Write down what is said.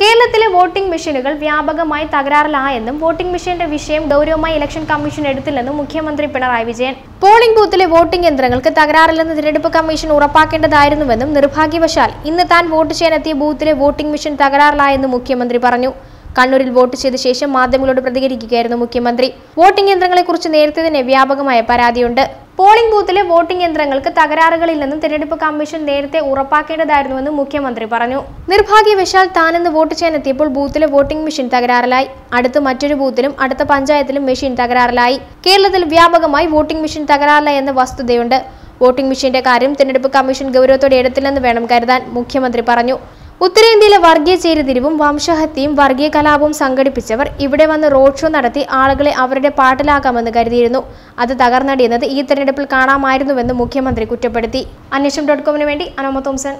കേരളത്തിലെ വോട്ടിംഗ് മെഷീനുകൾ വ്യാപകമായി തകരാറിലായെന്നും വോട്ടിംഗ് മെഷീന്റെ വിഷയം ഗൗരവമായി ഇലക്ഷൻ കമ്മീഷൻ എടുത്തില്ലെന്നും മുഖ്യമന്ത്രി പിണറായി വിജയൻ. പോളിംഗ് ബൂത്തിലെ വോട്ടിംഗ് യന്ത്രങ്ങൾക്ക് തകരാറില്ലെന്ന് തിരഞ്ഞെടുപ്പ് കമ്മീഷൻ ഉറപ്പാക്കേണ്ടതായിരുന്നുവെന്നും നിർഭാഗ്യവശാൽ ഇന്ന് താൻ വോട്ട് ചെയ്യാനെത്തിയ ബൂത്തിലെ വോട്ടിംഗ് മെഷീൻ തകരാറിലായെന്നും മുഖ്യമന്ത്രി പറഞ്ഞു. കണ്ണൂരിൽ വോട്ട് ചെയ്ത ശേഷം മാധ്യമങ്ങളോട് പ്രതികരിക്കുകയായിരുന്നു മുഖ്യമന്ത്രി. വോട്ടിംഗ് യന്ത്രങ്ങളെക്കുറിച്ച് നേരത്തെ തന്നെ വ്യാപകമായ പരാതിയുണ്ട്. പോളിംഗ് ബൂത്തിലെ വോട്ടിംഗ് യന്ത്രങ്ങൾക്ക് തകരാറുകളില്ലെന്നും തിരഞ്ഞെടുപ്പ് കമ്മീഷൻ നേരത്തെ ഉറപ്പാക്കേണ്ടതായിരുന്നുവെന്നും മുഖ്യമന്ത്രി പറഞ്ഞു. നിർഭാഗ്യവശാൽ താനെന്ന് വോട്ട് ചെയ്യാനെത്തിയപ്പോൾ ബൂത്തിലെ വോട്ടിംഗ് മെഷീൻ തകരാറിലായി. അടുത്ത മറ്റൊരു ബൂത്തിലും അടുത്ത പഞ്ചായത്തിലും മെഷീൻ തകരാറിലായി. കേരളത്തിൽ വ്യാപകമായി വോട്ടിംഗ് മെഷീൻ തകരാറിലായി എന്ന വസ്തുതയുണ്ട്. വോട്ടിംഗ് മെഷീന്റെ കാര്യം തിരഞ്ഞെടുപ്പ് കമ്മീഷൻ ഗൗരവത്തോടെ എടുത്തില്ലെന്ന് വേണം കരുതാൻ മുഖ്യമന്ത്രി പറഞ്ഞു. ഉത്തരേന്ത്യയിലെ വർഗീയ ചേരിതിരിവും വംശഹത്യയും വർഗീയ കലാപവും സംഘടിപ്പിച്ചവർ ഇവിടെ വന്ന് റോഡ് ഷോ നടത്തി ആളുകളെ അവരുടെ പാട്ടിലാക്കാമെന്ന് കരുതിയിരുന്നു. അത് തകർന്നടിയുന്നത് ഈ തെരഞ്ഞെടുപ്പിൽ കാണാമായിരുന്നുവെന്ന് മുഖ്യമന്ത്രി കുറ്റപ്പെടുത്തി. അന്വേഷണം ഡോട്ട് കോമിന് വേണ്ടി അനോമ തോംസൺ.